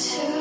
to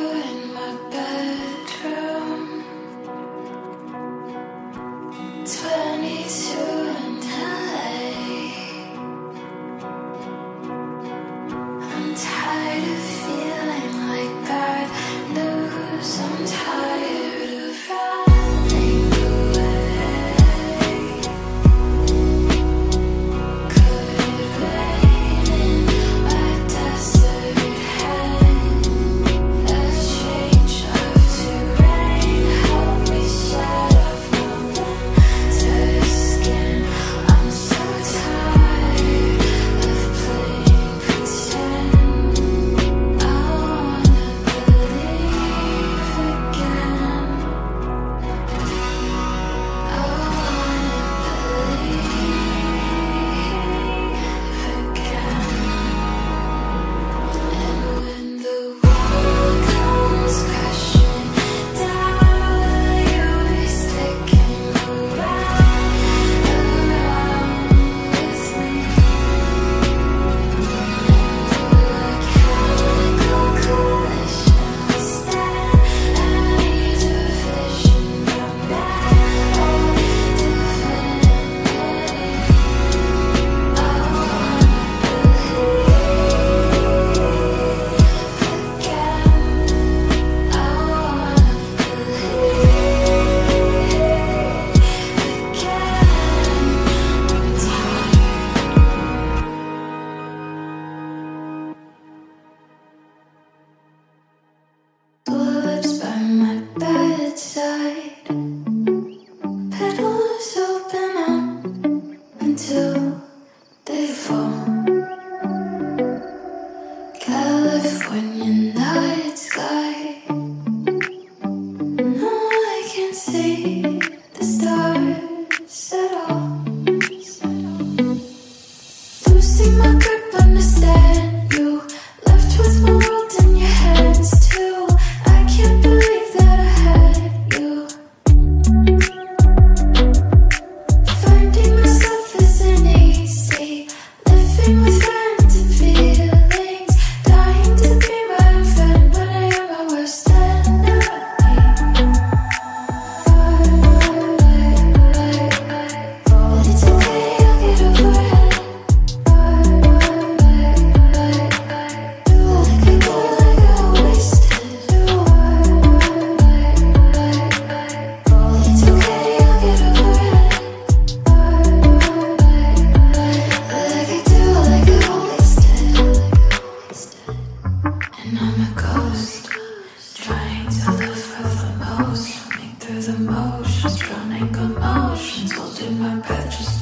see. Trying to live for the most, running through the motions, drowning emotions, holding my breath just